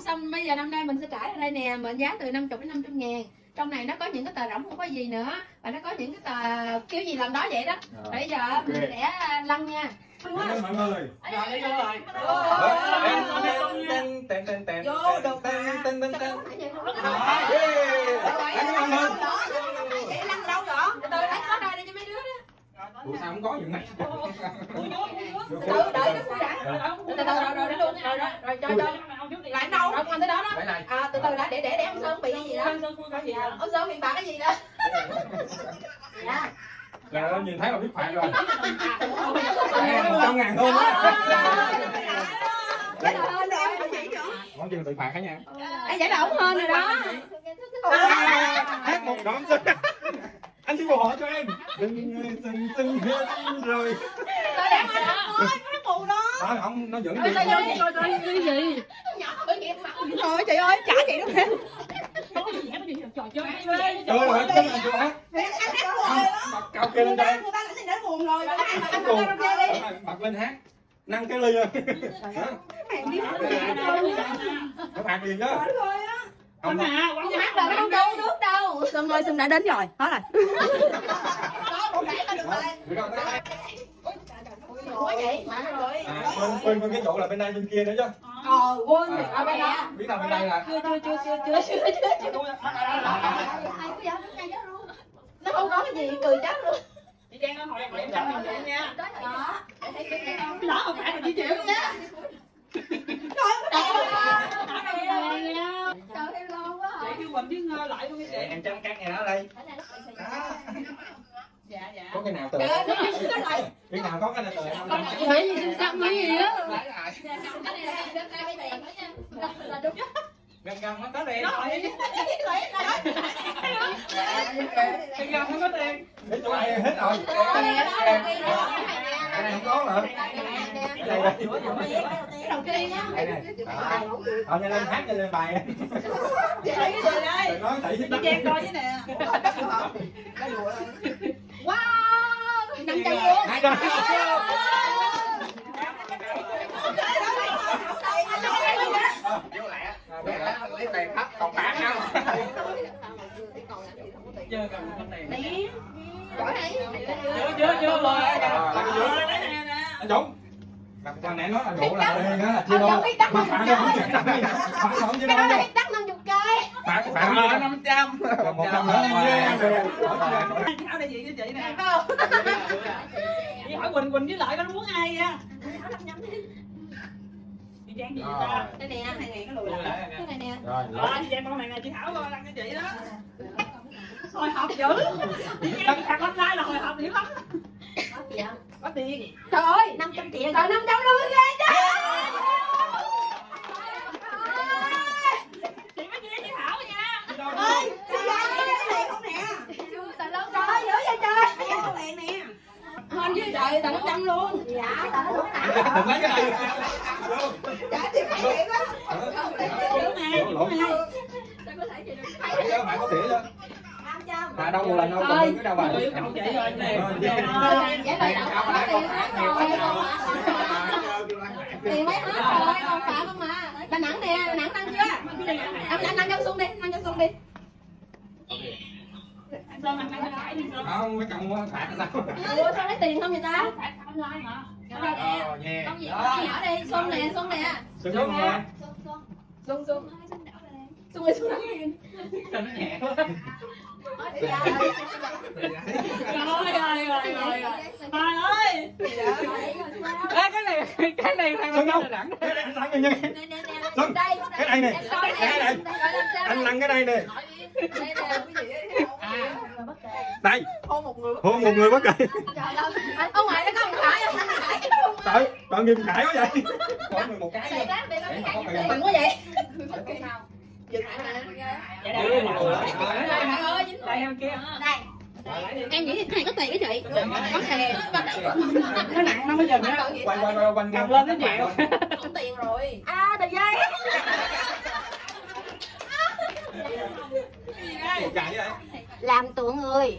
xong bây giờ năm nay mình sẽ trải ở đây nè mệnh giá từ 50 đến 500 ngàn. Trong này nó có những cái tờ rỗng không có gì nữa. Và nó có những cái tờ kiểu gì làm đó vậy đó. Bây giờ mình sẽ lăn nha. Cảm ơn mọi người. Rồi đi vô rồi. Tên tên tên tên Vô, được tên mà. tên tên tên Sao tên. có thể vậy được? Cảm ơn mọi người. Vậy lăn đâu rồi? Từ từ lấy có đây cho mấy đứa đó. Ủa sao không có chuyện này? Từ đợi nó vui đã. Từ từ rồi rồi rồi rồi rồi rồi cho cho lại đâu? Rồi còn tới đó đó. À từ từ đã để để để ông Sơn bị cái gì đó. Ông Sơn bị phạt cái gì đó. Dạ. Trời ơi, nhìn thấy là biết phạt rồi. Một trăm ngàn thôi. Cái đầu hơn rồi. Món chừng bị phạt cả nha. Anh giải đậu hơn rồi đó. Hát một đoạn. Anh xin phù hộ cho em. Từng từng từng hết rồi. Tôi đang nói nó mù đó. Đó, không nó vẫn Rồi đi. vô coi coi cái gì? Nhỏ bởi nghiệp mặt. Trời chị ơi, trả chị đúng không? Trời ơi, cái này chưa hát. Bật cao kia lên đây. Người ta lãnh thì đến buồn rồi. Anh Cùng. ăn ra đi. Bật lên hát. Nâng cái ly lên. Mẹ biết Phải phạt liền chứ. Không, Không hát là nó không đâu nước đâu. Xuân ơi, Xuân đã đến rồi. Hết rồi. Có một thể là được rồi. Được rồi, tới đây. Ủa vậy? Mà rồi. À, bên, bên, bên cái chỗ là bên đây bên kia nữa chứ Ờ, quên rồi. Ở bên đó. biết là bên đây là Chưa chưa chưa chưa chưa chưa chưa chưa. Nó không có cái gì cười chết luôn. Chị Trang nó hỏi hỏi trăm nghìn vậy nha. Đó. Thấy cái này không? Đó không phải là chị chịu nha. Trời ơi lâu quá Chị rồi. kêu Quỳnh chứ ngơ lại luôn cái chị. em chăm cắt này đó đây Dạ dạ. có cái nào từ cái nào có cái này từ chăm Thấy gì sao mấy gì. Cái này là đó nha. Là đúng. Gần gần nó có tiền. Là. Gần gần nó có tiền. cái chỗ này hết rồi cái này không có nữa đây đây Đầu tiên á. đây này thôi nhanh lên hát nhanh lên bài nói với nè. Wow! Lấy tiền hết còn bạc không? Chơi gần có tiền. Chưa chưa chưa rồi. Rồi, anh Dũng. Đặt qua nãy nói là đủ là tiền á là chia đôi mà phạt nó. không chịu đâu nó. Không chịu đâu đó là đâu hết đắt 50 cây. phạt phạt nữa năm trăm. một trăm nữa Thảo đây gì với chị nè. Phải không? Chị hỏi Quỳnh Quỳnh với lại có muốn ai nha. Chị Trang gì ta? Đây nè. Cái lùi lại. Cái này nè. rồi chị Trang con này nè chị Thảo coi đăng cho chị đó. Hồi hộp dữ. Chị Trang thật online là hồi hộp dữ lắm. Có tiền. Trời ơi, 500 triệu. Trời 500 luôn ghê chứ. Chị mới chia chị Thảo nha. Ơi, chị gái cái này không nè. Trời lớn trời ơi, dữ vậy trời. Cái này nè. Trời tao 500 luôn. Dạ, tao đúng đừng lấy cái này Trả tiền phải. Đúng nè. lộn Sao có thể 500. mà đâu một lần đâu còn hơn cái đâu bà yêu cầu chị rồi nè. Đậu không có tiền hết rồi. Tiền mấy hết rồi, còn phạt không mà. Đà Nẵng nè, Đà Nẵng tăng chưa? Anh anh ăn cho Xuân đi, ăn cho Xuân đi. Sơn ăn cái phải đi Sơn. không mấy chồng phạt sao Ủa sao lấy tiền không vậy ta? Phải online mà. ờ nha Công gì nhỏ đi, Xuân nè, Xuân nè. Xuân đúng rồi Xuân Xuân. Xuân ơi Xuân đảo liền. Sơn nó nhẹ quá. Dạ. Rồi rồi rồi rồi rồi. Trời ơi. Ê, cái này cái này thằng Xuân đẳng. cái này anh nè. Xuân, cái này nè cái này anh lăn cái đây nè Đây Hôn một người. hôn một người bất kỳ Trời ơi. Anh ở ngoài nó có một khải trời tội nghiệp khải quá vậy mỗi người một cái có tiền. bằng quá vậy. Đây em kia. Đây. Em nghĩ cái này có tiền cái chị. Có tiền. Nó nặng nó mới dừng á. quay quay quay quanh Cầm lên nó nhẹ. Có tiền rồi. À, tờ dây. vậy Làm tượng người.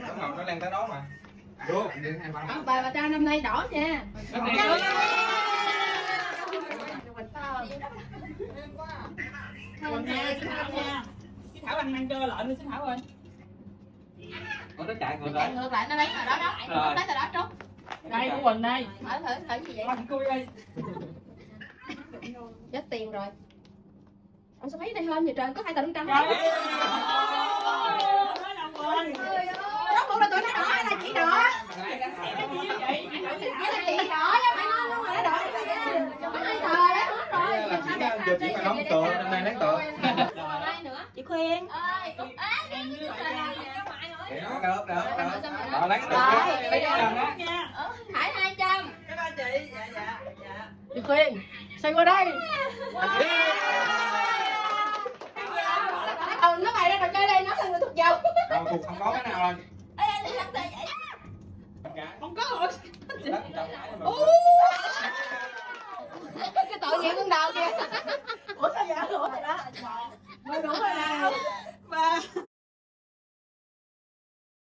Đúng rồi, nó đang tới đó mà. Đúng. Bà bà Trang năm nay đỏ nha. Năm nay đỏ. Thảo Anh mang trơ lợn đi xin Thảo ơi. Ủa nó chạy ngược lại. Chạy ngược lại nó lấy rồi đó đó, nó lấy rồi đó trúc. Đây của Quỳnh đây. Thử thử thử gì vậy? Quỳnh cui ơi. Chết tiền rồi. Ông sao thấy đây hơn vậy trời, có hai tờ 500 trăm. Trời ơi cũng là tụi nó đỏ là chị đỏ. Nghĩa là chị đỏ chứ mày nói luôn rồi nó đỏ nó hơi tờ đấy rồi. Giờ chỉ mà nóng tượng năm nay đáng tượng chị khuyên. Ơi. Được được được đó. Lấy được lấy trăm đó hải hai trăm. Cái ba chị dạ, dạ dạ chị khuyên sang qua đây. Dạ. Ừ nó bày ra trò chơi đây nó là người thuộc dầu không có cái nào rồi.